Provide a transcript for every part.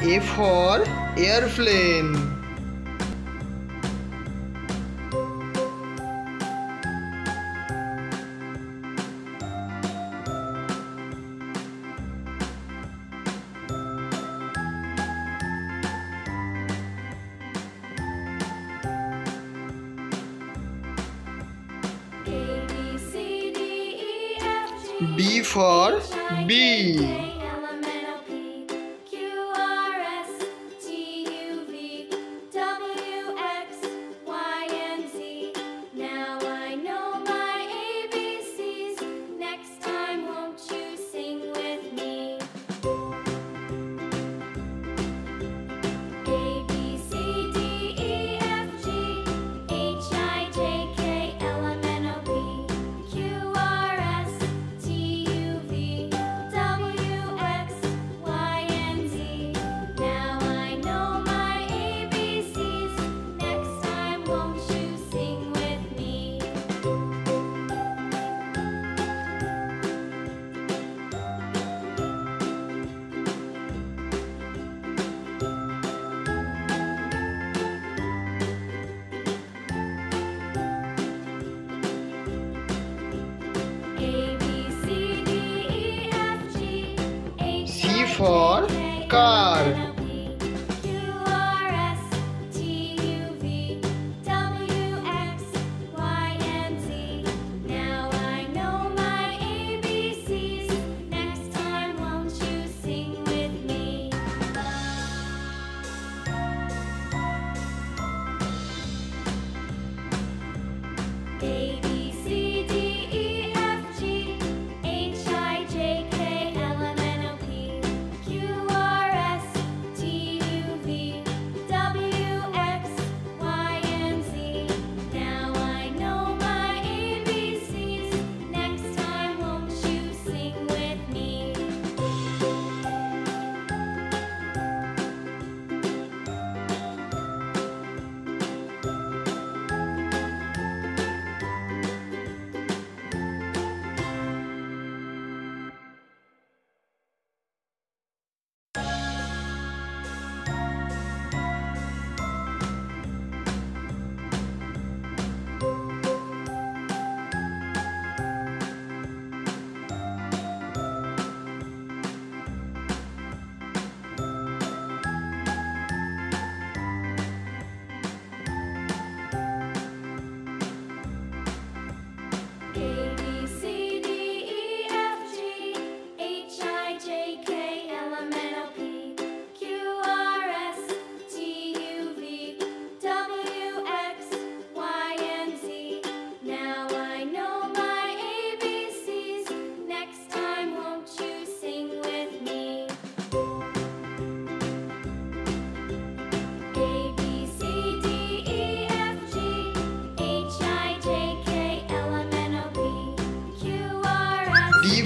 A for airplane. B for B. day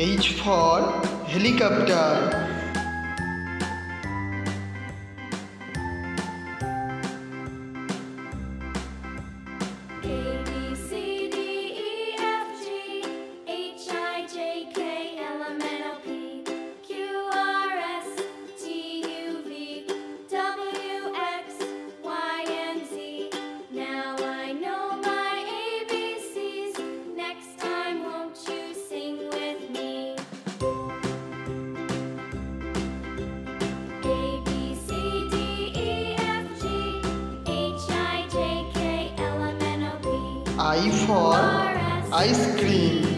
H for helicopter I for ice cream.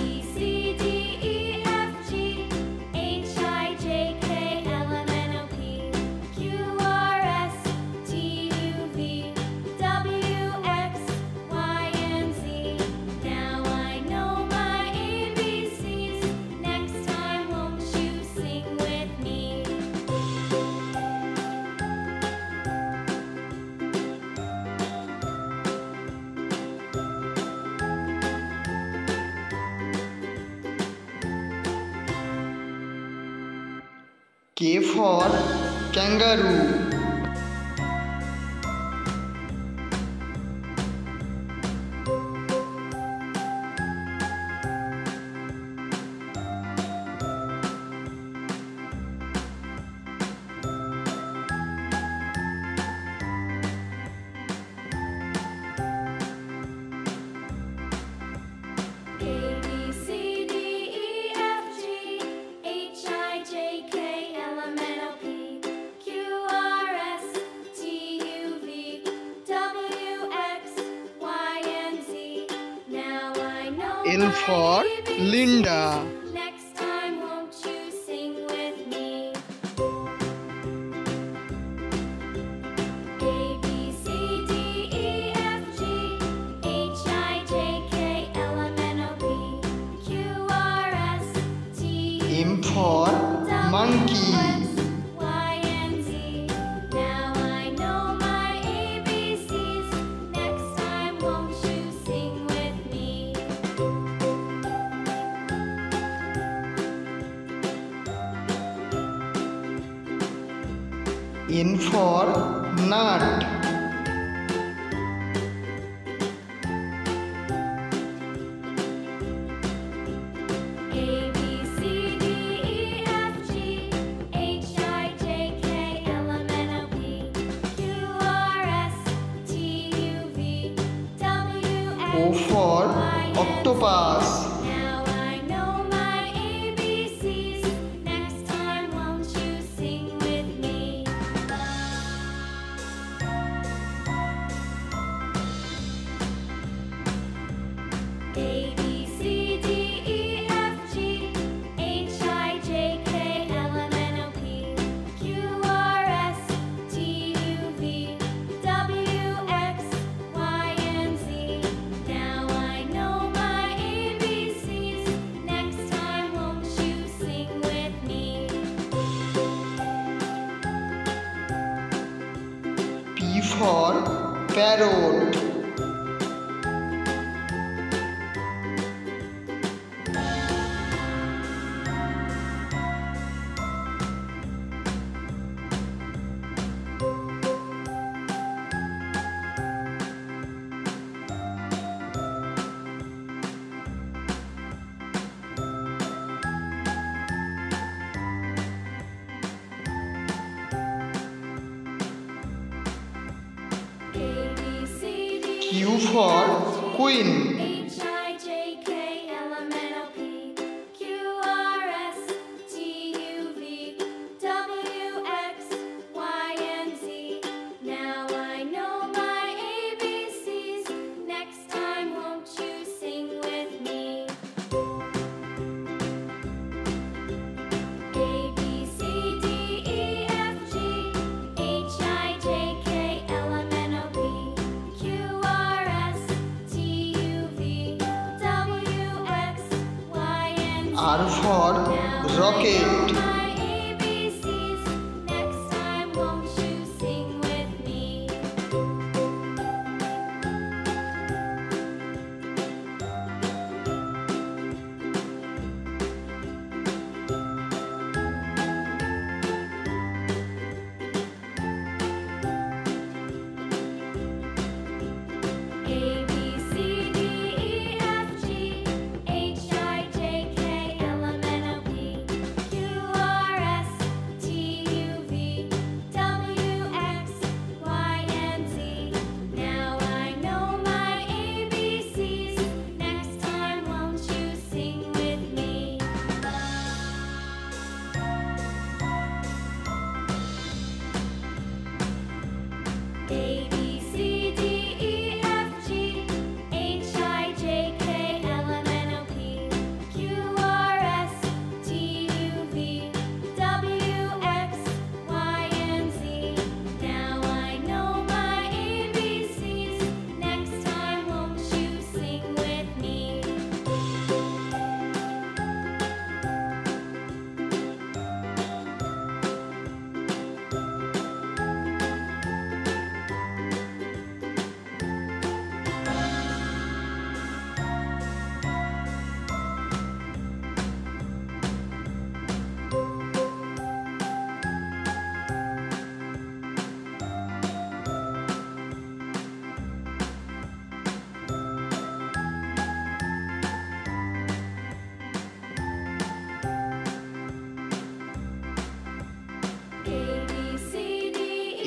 K for kangaroo L for Linda. In for nut. queen. R for rocket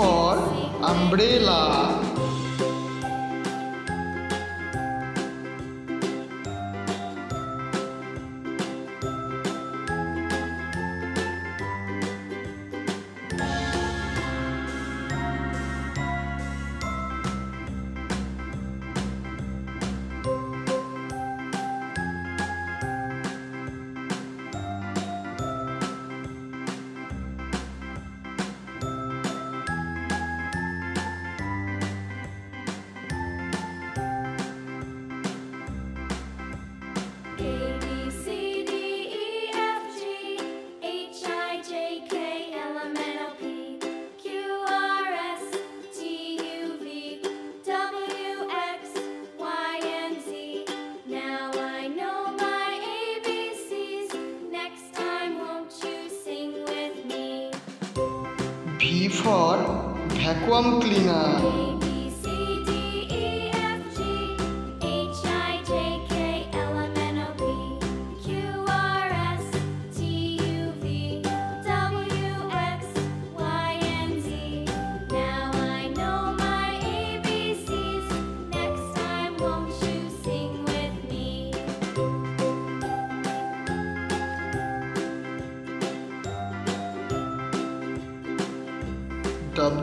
for umbrella vacuum cleaner.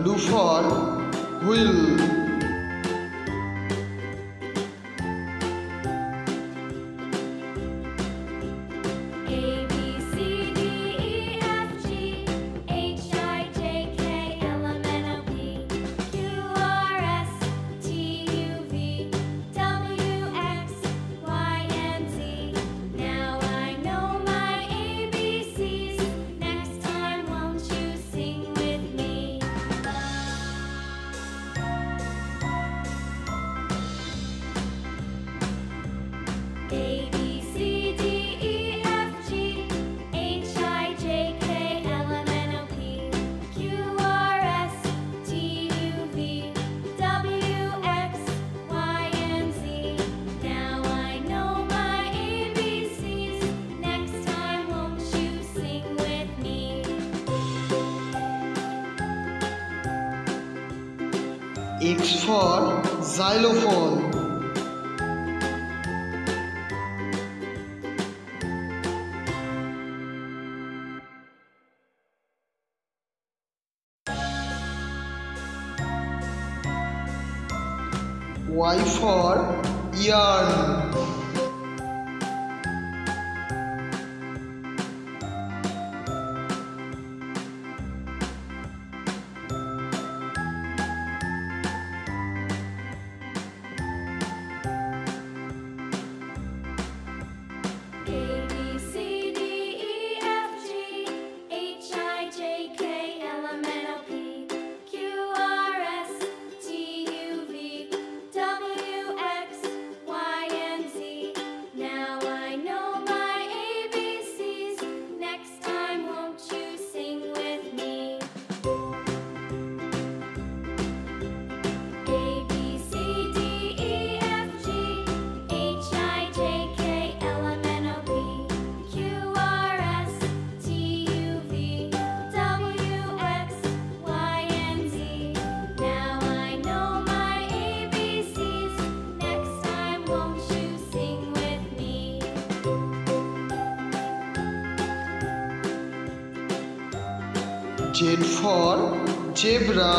the for will X for xylophone. Z for zebra.